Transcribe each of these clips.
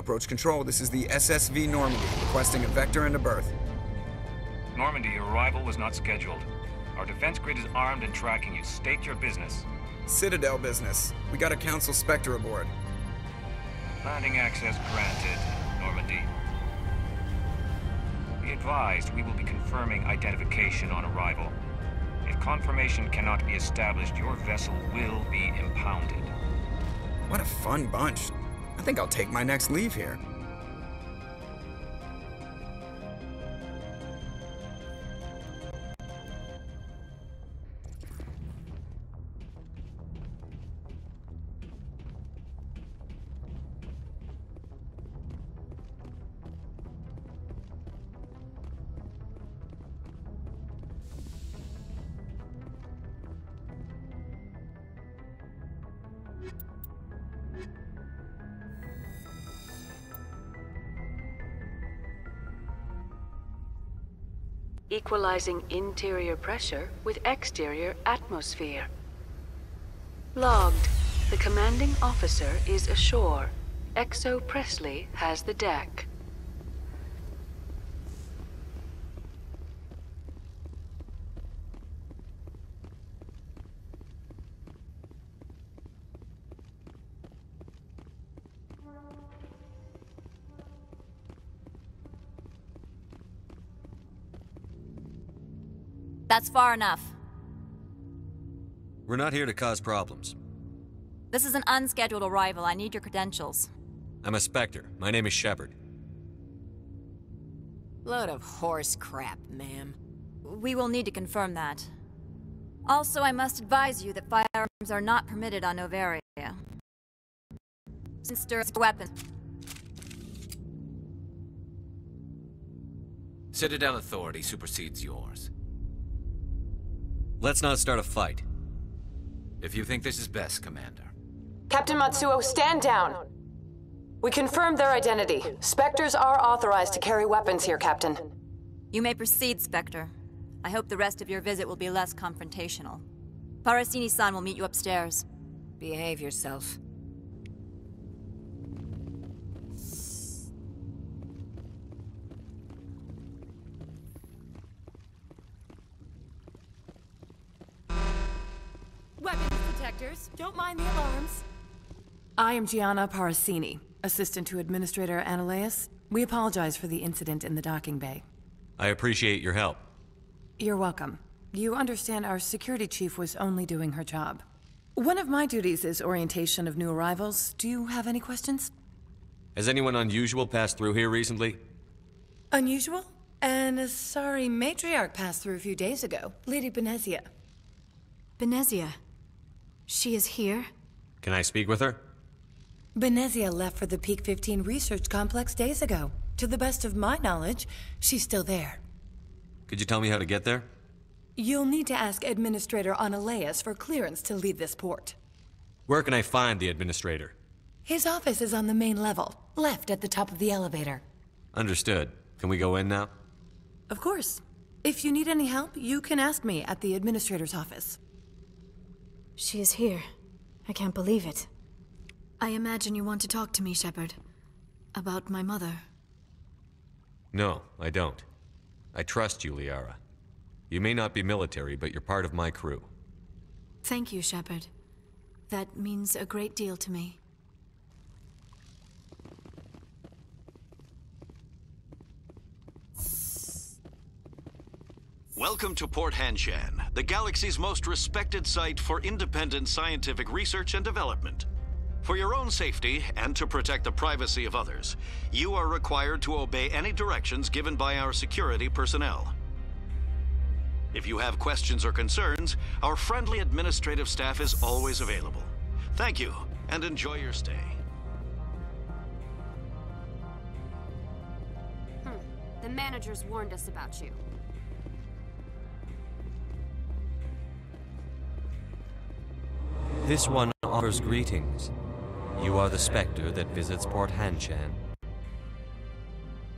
Approach control, this is the SSV Normandy, requesting a vector and a berth. Normandy, your arrival was not scheduled. Our defense grid is armed and tracking you. State your business. Citadel business. We got a Council Spectre aboard. Landing access granted, Normandy. Be advised, we will be confirming identification on arrival. If confirmation cannot be established, your vessel will be impounded. What a fun bunch. I think I'll take my next leave here. Equalizing interior pressure with exterior atmosphere. Logged. The commanding officer is ashore. XO Pressly has the deck. That's far enough. We're not here to cause problems. This is an unscheduled arrival. I need your credentials. I'm a Spectre. My name is Shepard. Load of horse crap, ma'am. We will need to confirm that. Also, I must advise you that firearms are not permitted on Noveria. Since there's weapons. Citadel authority supersedes yours. Let's not start a fight. If you think this is best, Commander. Captain Matsuo, stand down! We confirmed their identity. Spectres are authorized to carry weapons here, Captain. You may proceed, Spectre. I hope the rest of your visit will be less confrontational. Parasini-san will meet you upstairs. Behave yourself. Don't mind the alarms. I am Gianna Parasini, assistant to Administrator Anoleis. We apologize for the incident in the docking bay. I appreciate your help. You're welcome. You understand our security chief was only doing her job. One of my duties is orientation of new arrivals. Do you have any questions? Has anyone unusual passed through here recently? Unusual? And asari matriarch passed through a few days ago. Lady Benezia. Benezia. She is here? Can I speak with her? Benezia left for the Peak 15 research complex days ago. To the best of my knowledge, she's still there. Could you tell me how to get there? You'll need to ask Administrator Anoleis for clearance to leave this port. Where can I find the Administrator? His office is on the main level, left at the top of the elevator. Understood. Can we go in now? Of course. If you need any help, you can ask me at the Administrator's office. She is here. I can't believe it. I imagine you want to talk to me, Shepard. About my mother. No, I don't. I trust you, Liara. You may not be military, but you're part of my crew. Thank you, Shepard. That means a great deal to me. Welcome to Port Hanshan, the galaxy's most respected site for independent scientific research and development. For your own safety and to protect the privacy of others, you are required to obey any directions given by our security personnel. If you have questions or concerns, our friendly administrative staff is always available. Thank you, and enjoy your stay. Hmm. The managers warned us about you. This one offers greetings. You are the Spectre that visits Port Hanshan.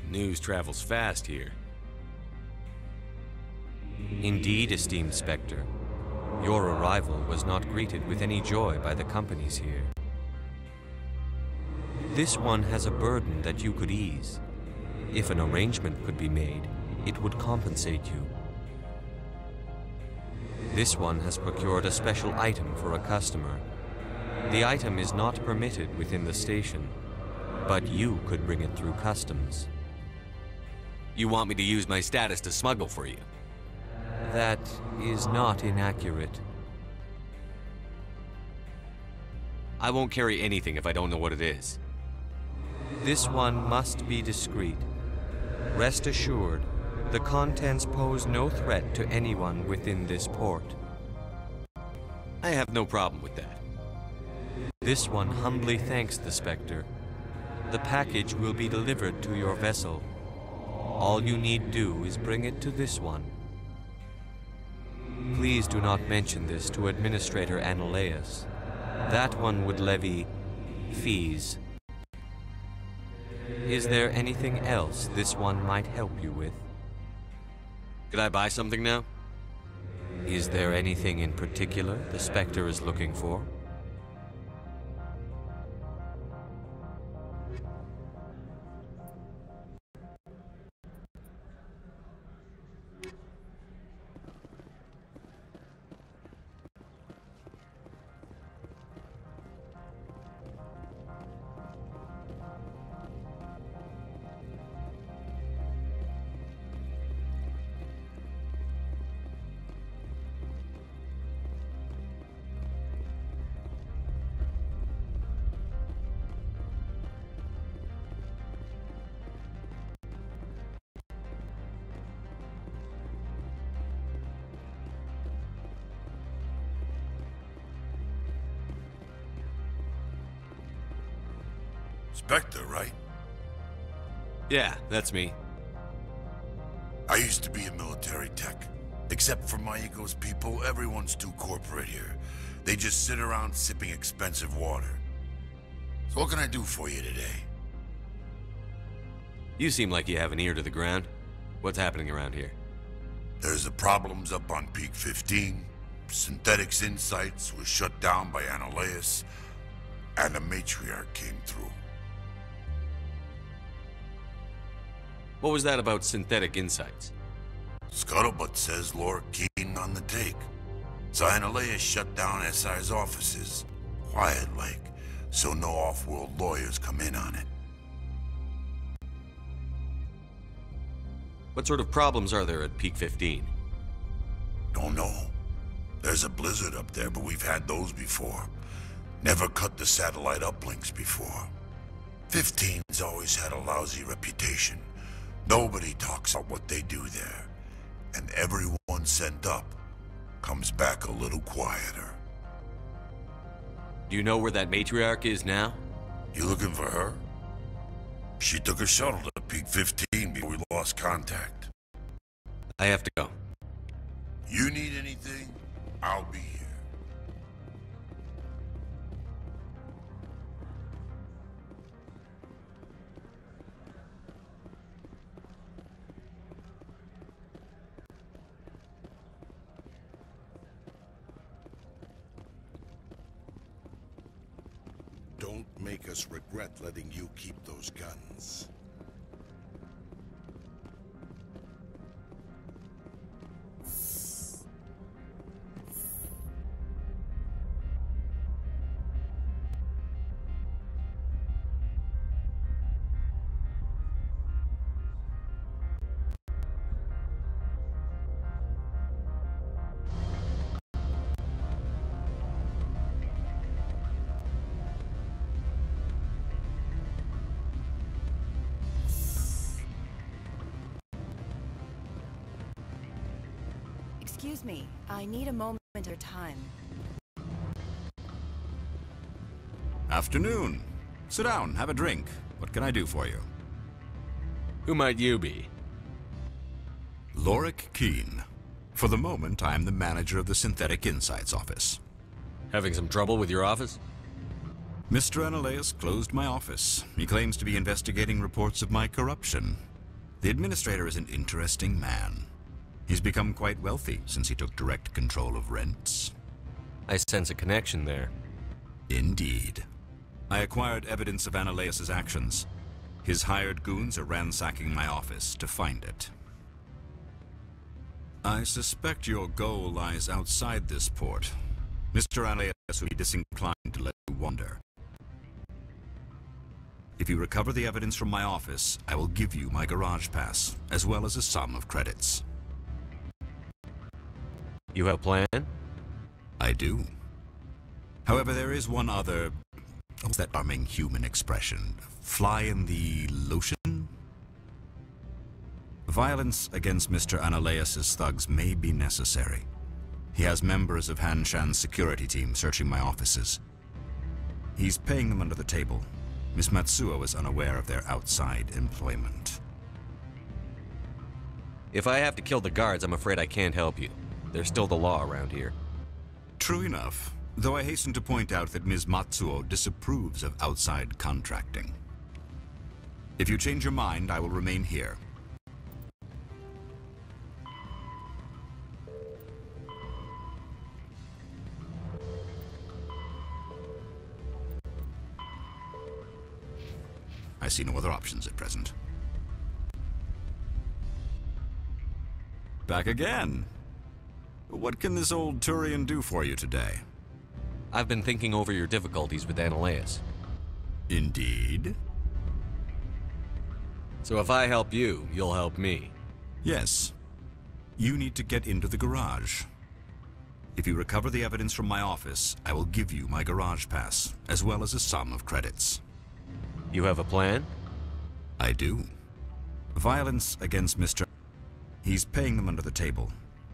News travels fast here. Indeed, esteemed Spectre. Your arrival was not greeted with any joy by the companies here. This one has a burden that you could ease. If an arrangement could be made, it would compensate you. This one has procured a special item for a customer. The item is not permitted within the station, but you could bring it through customs. You want me to use my status to smuggle for you? That is not inaccurate. I won't carry anything if I don't know what it is. This one must be discreet. Rest assured, the contents pose no threat to anyone within this port. I have no problem with that. This one humbly thanks the Spectre. The package will be delivered to your vessel. All you need do is bring it to this one. Please do not mention this to Administrator Anoleis. That one would levy fees. Is there anything else this one might help you with? Could I buy something now? Is there anything in particular the Spectre is looking for? Spectre, right? Yeah, that's me. I used to be a military tech. Except for my ego's people, everyone's too corporate here. They just sit around sipping expensive water. So what can I do for you today? You seem like you have an ear to the ground. What's happening around here? There's the problems up on Peak 15. Synthetics Insights was shut down by Anoleis. And the Matriarch came through. What was that about synthetic insights? Scuttlebutt says Lorik Qui'in on the take. Anoleis shut down SI's offices. Quiet like, so no off-world lawyers come in on it. What sort of problems are there at Peak 15? Don't know. There's a blizzard up there, but we've had those before. Never cut the satellite uplinks before. 15's always had a lousy reputation. Nobody talks about what they do there. And everyone sent up comes back a little quieter. Do you know where that matriarch is now? You looking for her? She took a shuttle to Peak 15 before we lost contact. I have to go. You need anything? I'll be here. Make us regret letting you keep those guns. I need a moment of your time. Afternoon. Sit down, have a drink. What can I do for you? Who might you be? Lorik Qui'in. For the moment, I am the manager of the Synthetic Insights office. Having some trouble with your office? Mr. Anoleis closed my office. He claims to be investigating reports of my corruption. The administrator is an interesting man. He's become quite wealthy since he took direct control of rents. I sense a connection there. Indeed. I acquired evidence of Anoleis' actions. His hired goons are ransacking my office to find it. I suspect your goal lies outside this port. Mr. Anoleis would be disinclined to let you wander. If you recover the evidence from my office, I will give you my garage pass, as well as a sum of credits. You have a plan? I do. However, there is one other... What's that charming human expression? Fly in the lotion? Violence against Mr. Anoleis' thugs may be necessary. He has members of Hanshan's security team searching my offices. He's paying them under the table. Miss Matsuo is unaware of their outside employment. If I have to kill the guards, I'm afraid I can't help you. There's still the law around here. True enough, though I hasten to point out that Ms. Matsuo disapproves of outside contracting. If you change your mind, I will remain here. I see no other options at present. Back again. What can this old Turian do for you today? I've been thinking over your difficulties with Anoleis. Indeed? So if I help you, you'll help me. Yes. You need to get into the garage. If you recover the evidence from my office, I will give you my garage pass, as well as a sum of credits. You have a plan? I do. Violence against Mr. He's paying them under the table.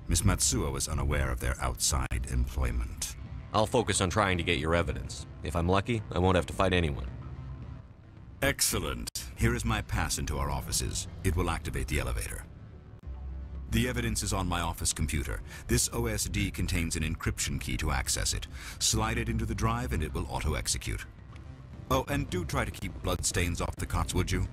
Miss Matsuo is unaware of their outside employment. I'll focus on trying to get your evidence. If I'm lucky, I won't have to fight anyone. Excellent. Here is my pass into our offices. It will activate the elevator. The evidence is on my office computer. This OSD contains an encryption key to access it. Slide it into the drive and it will auto-execute. Oh, and do try to keep bloodstains off the cots, would you?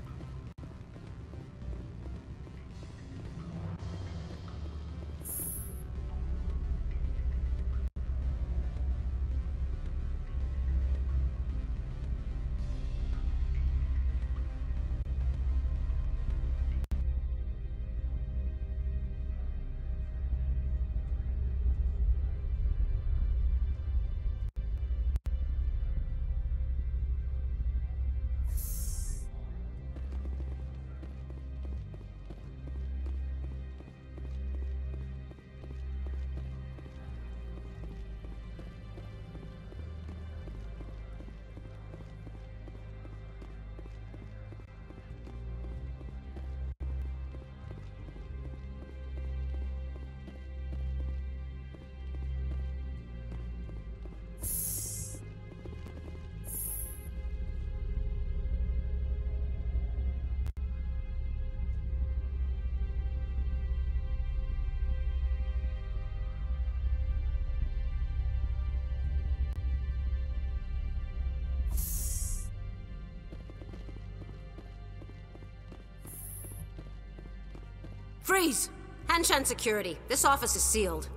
Freeze! Hanshan Security. This office is sealed.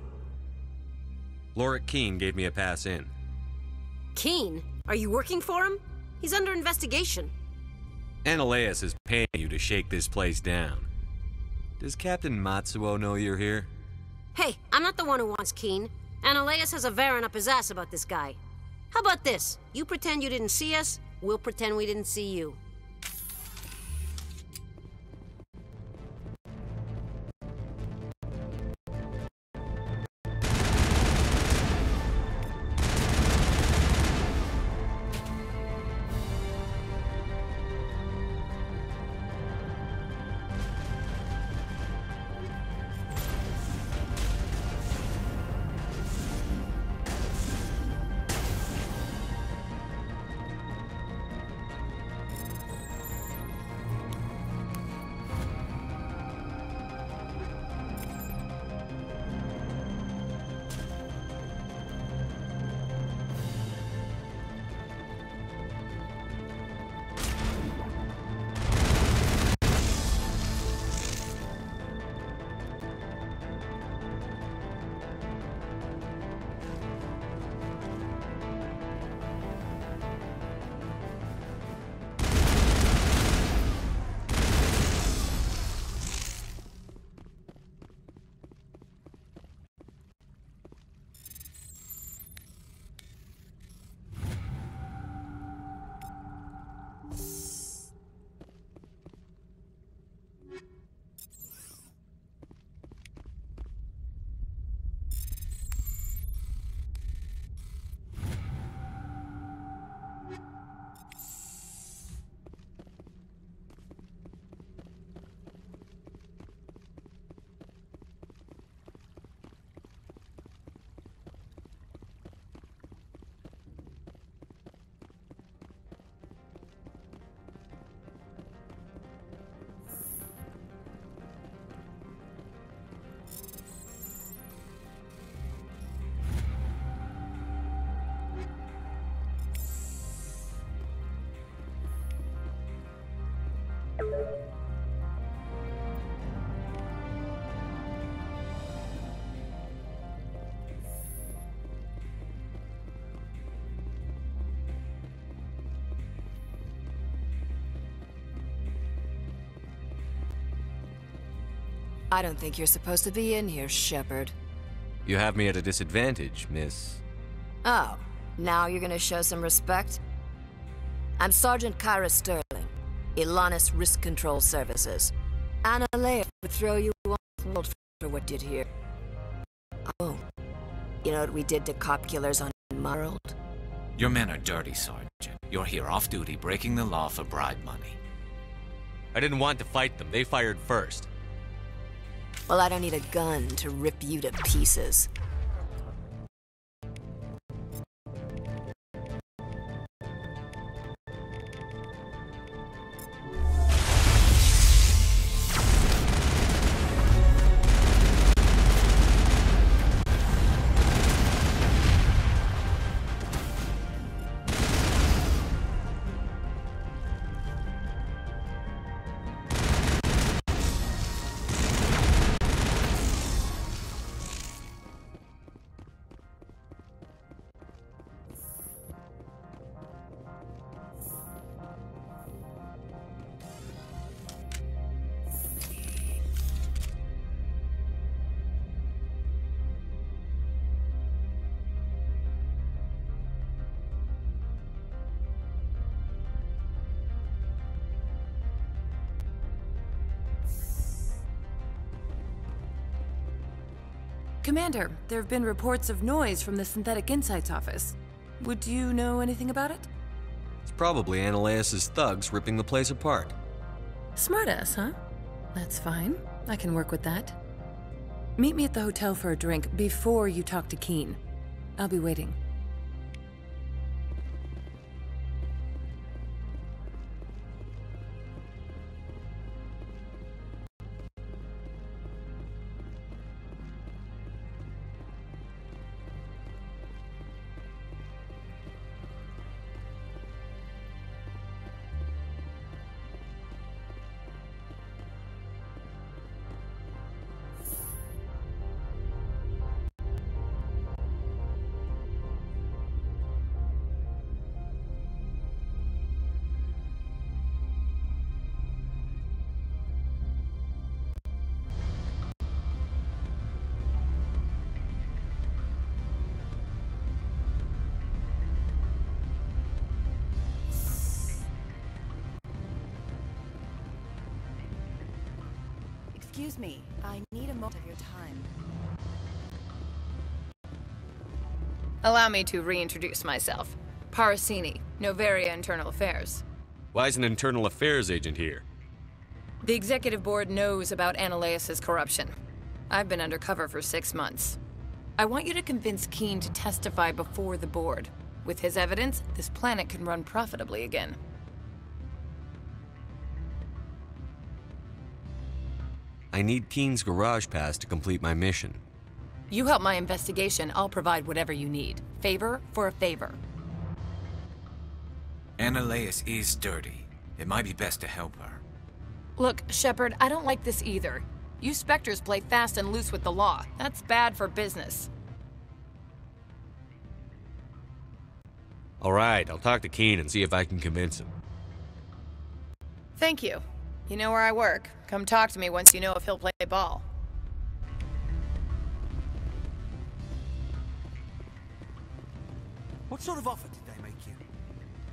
Lorik Qui'in gave me a pass in. Qui'in? Are you working for him? He's under investigation. Anoleis is paying you to shake this place down. Does Captain Matsuo know you're here? Hey, I'm not the one who wants Qui'in. Anoleis has a varren up his ass about this guy. How about this? You pretend you didn't see us, we'll pretend we didn't see you. I don't think you're supposed to be in here, Shepard. You have me at a disadvantage, miss. Oh, now you're gonna show some respect? I'm Sergeant Kaira Stirling, Elanus Risk Control Services. Anoleis would throw you off the world for what you did here. Oh, you know what we did to cop killers on my? Your men are dirty, Sergeant. You're here off duty, breaking the law for bribe money. I didn't want to fight them. They fired first. Well, I don't need a gun to rip you to pieces. Commander, there have been reports of noise from the Synthetic Insights office. Would you know anything about it? It's probably Anoleis' thugs ripping the place apart. Smartass, huh? That's fine. I can work with that. Meet me at the hotel for a drink before you talk to Qui'in. I'll be waiting. Excuse me, I need a moment of your time. Allow me to reintroduce myself. Parasini, Noveria Internal Affairs. Why is an internal affairs agent here? The executive board knows about Anoleis' corruption. I've been undercover for six months. I want you to convince Qui'in to testify before the board. With his evidence, this planet can run profitably again. I need Qui'in's garage pass to complete my mission. You help my investigation, I'll provide whatever you need. Favor for a favor. Anoleis is dirty. It might be best to help her. Look, Shepard, I don't like this either. You Spectres play fast and loose with the law. That's bad for business. All right, I'll talk to Qui'in and see if I can convince him. Thank you. You know where I work. Come talk to me once you know if he'll play ball. What sort of offer did they make you?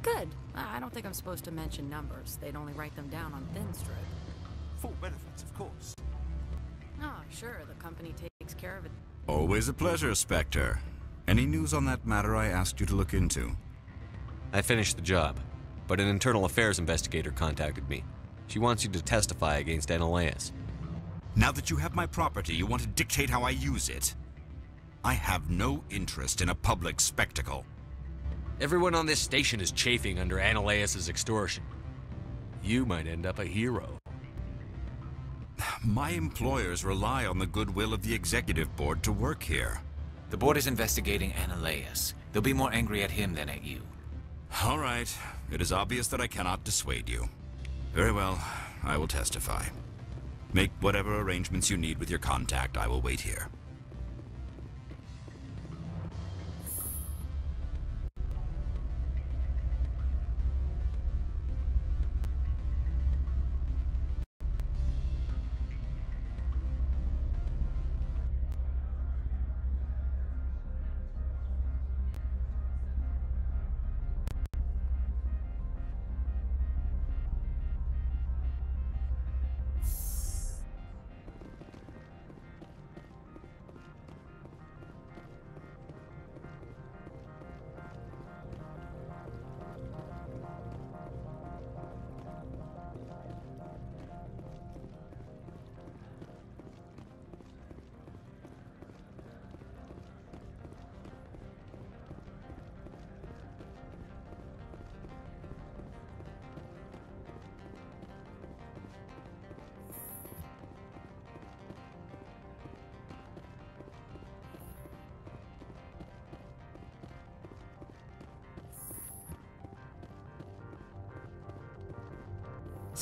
Good. I don't think I'm supposed to mention numbers. They'd only write them down on thin strip. Full benefits, of course. Oh, sure. The company takes care of it. Always a pleasure, Spectre. Any news on that matter I asked you to look into? I finished the job, but an internal affairs investigator contacted me. She wants you to testify against Anoleis. Now that you have my property, you want to dictate how I use it? I have no interest in a public spectacle. Everyone on this station is chafing under Anoleis' extortion. You might end up a hero. My employers rely on the goodwill of the executive board to work here. The board is investigating Anoleis. They'll be more angry at him than at you. All right. It is obvious that I cannot dissuade you. Very well. I will testify. Make whatever arrangements you need with your contact. I will wait here.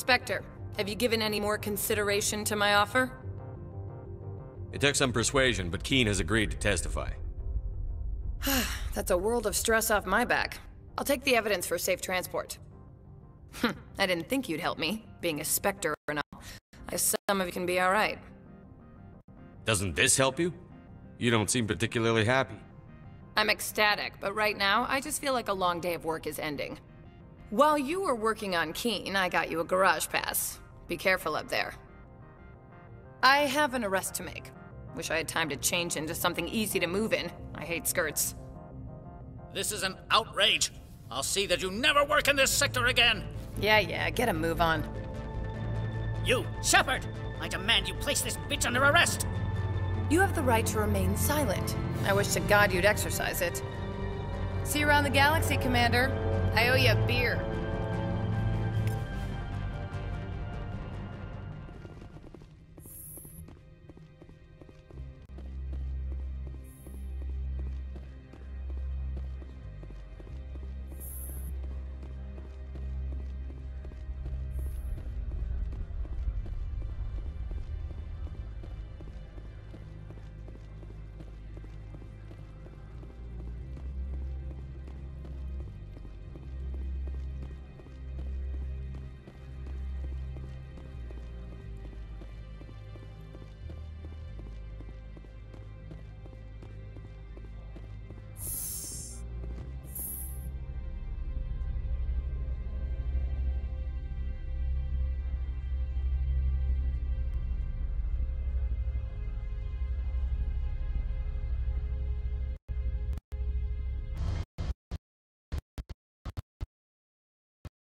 Spectre, have you given any more consideration to my offer? It took some persuasion, but Qui'in has agreed to testify. That's a world of stress off my back. I'll take the evidence for safe transport. Hm, I didn't think you'd help me, being a Spectre and all. I guess some of you can be alright. Doesn't this help you? You don't seem particularly happy. I'm ecstatic, but right now, I just feel like a long day of work is ending. While you were working on Qui'in, I got you a garage pass. Be careful up there. I have an arrest to make. Wish I had time to change into something easy to move in. I hate skirts. This is an outrage. I'll see that you never work in this sector again. Yeah, yeah, get a move on. You, Shepard! I demand you place this bitch under arrest! You have the right to remain silent. I wish to God you'd exercise it. See you around the galaxy, Commander. I owe you a beer.